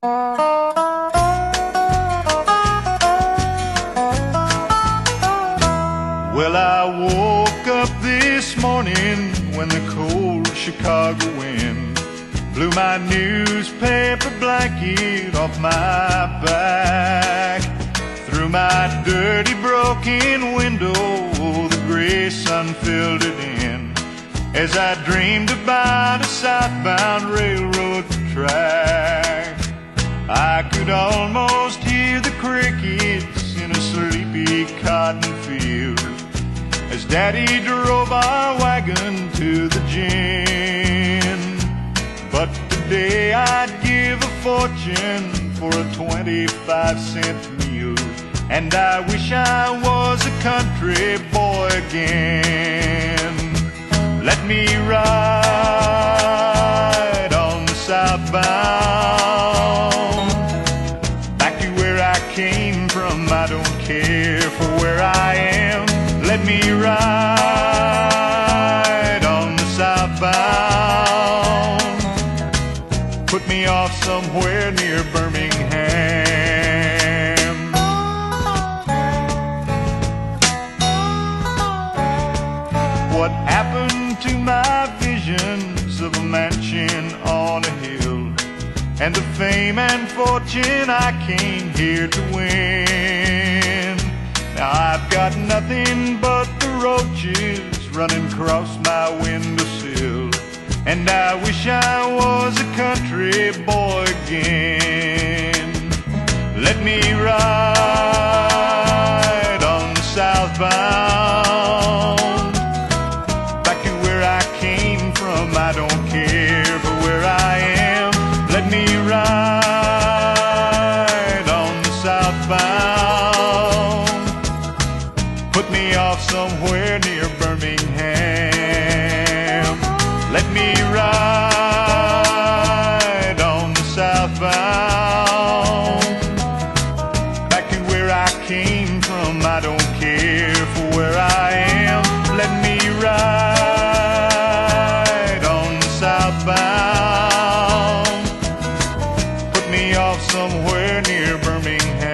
Well, I woke up this morning when the cold Chicago wind blew my newspaper blanket off my back. Through my dirty, broken window, the gray sun filled it in as I dreamed about a southbound railroad could almost hear the crickets in a sleepy cotton field as Daddy drove our wagon to the gin. But today I'd give a fortune for a 25 cent meal. And I wish I was a country boy again. Let me ride on the southbound. Came from, I don't care for where I am. Let me ride on the southbound. Put me off somewhere near Birmingham. What happened to my visions of a mansion and the fame and fortune I came here to win? Now I've got nothing but the roaches running across my windowsill. And I wish I was a country boy again. Let me ride somewhere near Birmingham. Let me ride on the southbound. Back to where I came from, I don't care for where I am. Let me ride on the southbound. Put me off somewhere near Birmingham.